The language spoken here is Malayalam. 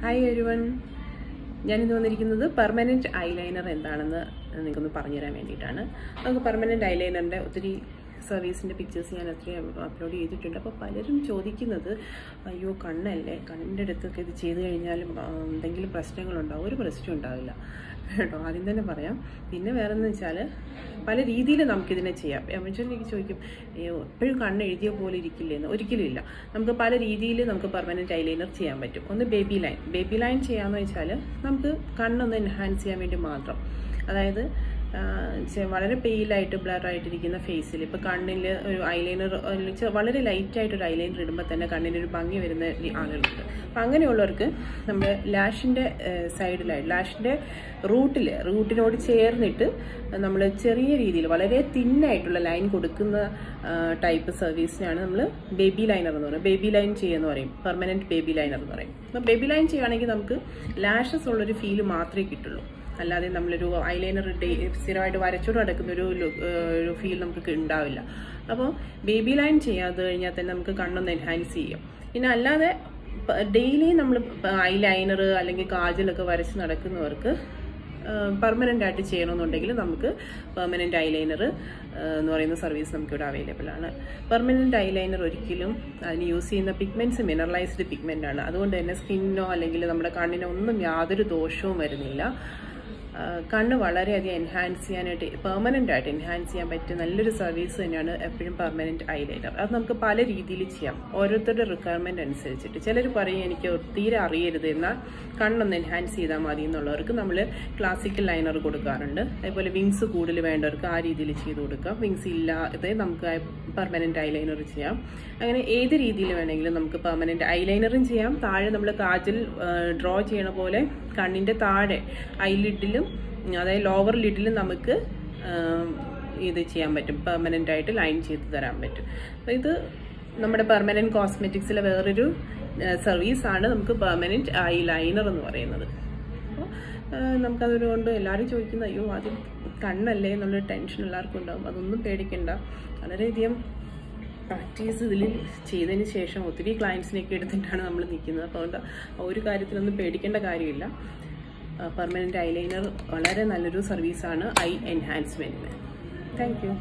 ഹായ് എവരിവൺ ഞാനിന്ന് വന്നിരിക്കുന്നത് പെർമനന്റ് ഐലൈനർ എന്താണെന്ന് നിങ്ങൾക്കൊന്ന് പറഞ്ഞുതരാൻ വേണ്ടിയിട്ടാണ്. നമുക്ക് പെർമനന്റ് ഐലൈനറിന്റെ ഒത്തിരി സർവീസിന്റെ പിക്ചേഴ്സ് ഞാൻ ഒത്തിരി അപ്ലോഡ് ചെയ്തിട്ടുണ്ട്. അപ്പോൾ പലരും ചോദിക്കുന്നത് അയ്യോ കണ്ണല്ലേ? കണ്ണിന്റെ അടുത്തൊക്കെ ഇത് ചെയ്ത് കഴിഞ്ഞാലും എന്തെങ്കിലും പ്രശ്നങ്ങളുണ്ടാവും ഒരു പ്രശ്നം ഉണ്ടാവില്ല. കേട്ടോ ആദ്യം തന്നെ പറയാം. പിന്നെ വേറെ എന്ന് വെച്ചാൽ പല രീതിയിൽ നമുക്കിതിനെ ചെയ്യാം. എനിക്ക് ചോദിക്കും എപ്പോഴും കണ്ണ് എഴുതിയ പോലെ ഇരിക്കില്ലെന്ന്? ഒരിക്കലും ഇല്ല. നമുക്ക് പല രീതിയിൽ നമുക്ക് പെർമനന്റ് ഐലൈനർ ചെയ്യാൻ പറ്റും. ഒന്ന് ബേബി ലൈൻ ബേബി ലൈൻ ചെയ്യാമെന്ന് വെച്ചാൽ നമുക്ക് കണ്ണൊന്ന് എൻഹാൻസ് ചെയ്യാൻ വേണ്ടി മാത്രം. അതായത് വളരെ പെയിലായിട്ട് ബ്ലറായിട്ടിരിക്കുന്ന ഫേസിൽ ഇപ്പോൾ കണ്ണിൽ ഒരു ഐലൈനർ വളരെ ലൈറ്റായിട്ട് ഒരു ഐലൈനർ ഇടുമ്പോൾ തന്നെ കണ്ണിന് ഒരു ഭംഗി വരുന്ന ആളുകളുണ്ട്. അപ്പം അങ്ങനെയുള്ളവർക്ക് നമ്മൾ ലാഷിന്റെ സൈഡിലായിട്ട് ലാഷിന്റെ റൂട്ടിൽ റൂട്ടിനോട് ചേർന്നിട്ട് നമ്മൾ ചെറിയ രീതിയിൽ വളരെ തിന്നായിട്ടുള്ള ലൈൻ കൊടുക്കുന്ന ടൈപ്പ് സർവീസിനാണ് നമ്മൾ ബേബി ലൈനർ എന്ന് പറയുന്നത്. ബേബി ലൈൻ ചെയ്യുമെന്ന് പറയും. പെർമനന്റ് ബേബി ലൈനർ എന്ന് പറയും. അപ്പം ബേബി ലൈൻ ചെയ്യുകയാണെങ്കിൽ നമുക്ക് ലാഷസ് ഉള്ളൊരു ഫീൽ മാത്രമേ കിട്ടുള്ളൂ. അല്ലാതെ നമ്മളൊരു ഐലൈനർ സ്ഥിരമായിട്ട് വരച്ചോട് നടക്കുന്ന ഒരു ഒരു ഫീൽ നമുക്ക് ഉണ്ടാവില്ല. അപ്പോൾ ബേബി ലൈൻ ചെയ്യാതെ കഴിഞ്ഞാൽ തന്നെ നമുക്ക് കണ്ണൊന്ന് എൻഹാൻസ് ചെയ്യാം. പിന്നെ അല്ലാതെ ഡെയിലി നമ്മൾ ഐലൈനർ അല്ലെങ്കിൽ കാജലൊക്കെ വരച്ച് നടക്കുന്നവർക്ക് പെർമനന്റ് ആയിട്ട് ചെയ്യണമെന്നുണ്ടെങ്കിൽ നമുക്ക് പെർമനന്റ് ഐലൈനർ എന്ന് പറയുന്ന സർവീസ് നമുക്കിവിടെ അവൈലബിൾ ആണ്. പെർമനന്റ് ഐലൈനർ ഒരിക്കലും അതിന് യൂസ് ചെയ്യുന്ന പിഗ്മെന്റ്സ് മിനറലൈസ്ഡ് പിഗ്മെന്റ് ആണ്. അതുകൊണ്ട് തന്നെ സ്കിന്നോ അല്ലെങ്കിൽ നമ്മുടെ കണ്ണിനോ ഒന്നും യാതൊരു ദോഷവും വരുന്നില്ല. കണ്ണ് വളരെയധികം എൻഹാൻസ് ചെയ്യാനായിട്ട് പെർമനന്റ് ആയിട്ട് എൻഹാൻസ് ചെയ്യാൻ പറ്റിയ നല്ലൊരു സർവീസ് തന്നെയാണ് എപ്പോഴും പെർമനന്റ് ഐലൈനർ അത് നമുക്ക് പല രീതിയിൽ ചെയ്യാം. ഓരോരുത്തരുടെ റിക്വയർമെന്റ് അനുസരിച്ചിട്ട്. ചിലർ പറയും എനിക്ക് തീരെ അറിയരുത് എന്നാൽ കണ്ണൊന്ന് എൻഹാൻസ് ചെയ്താൽ മതി എന്നുള്ളവർക്ക് നമ്മൾ ക്ലാസിക്കൽ ലൈനർ കൊടുക്കാറുണ്ട്. അതുപോലെ വിങ്സ് കൂടുതൽ വേണ്ടവർക്ക് ആ രീതിയിൽ ചെയ്ത് കൊടുക്കാം. വിങ്സ് ഇല്ലാതെ നമുക്ക് പെർമനന്റ് ഐലൈനർ ചെയ്യാം. അങ്ങനെ ഏത് രീതിയിൽ വേണമെങ്കിലും നമുക്ക് പെർമനന്റ് ഐലൈനറും ചെയ്യാം. താഴെ നമ്മൾ കാജൽ ഡ്രോ ചെയ്യണ പോലെ കണ്ണിന്റെ താഴെ ഐലിഡിലും അതായത് ലോവർ ലിഡിലും നമുക്ക് ഇത് ചെയ്യാൻ പറ്റും. പെർമനന്റ് ആയിട്ട് ലൈൻ ചെയ്ത് തരാൻ പറ്റും. അപ്പോൾ ഇത് നമ്മുടെ പെർമനന്റ് കോസ്മെറ്റിക്സിലെ വേറൊരു സർവീസാണ് നമുക്ക് പെർമനന്റ് ഐ ലൈനർ എന്ന് പറയുന്നത്. അപ്പോൾ നമുക്കതൊരുകൊണ്ട് എല്ലാവരും ചോദിക്കുന്ന അയ്യോ ആദ്യം കണ്ണല്ലേ? എന്നുള്ളൊരു ടെൻഷൻ എല്ലാവർക്കും ഉണ്ടാകും അതൊന്നും പേടിക്കണ്ട. വളരെയധികം പ്രാക്ടീസ് ഇതിൽ ചെയ്തതിന് ശേഷം ഒത്തിരി ക്ലയൻസിനെയൊക്കെ എടുത്തിട്ടാണ് നമ്മൾ നിൽക്കുന്നത്. അപ്പോൾ അതുകൊണ്ട് ഒരു കാര്യത്തിലൊന്നും പേടിക്കേണ്ട കാര്യമില്ല. പെർമനന്റ് ഐലൈനർ വളരെ നല്ലൊരു സർവീസാണ് ഐ എൻഹാൻസ്മെന്റിന് താങ്ക് യു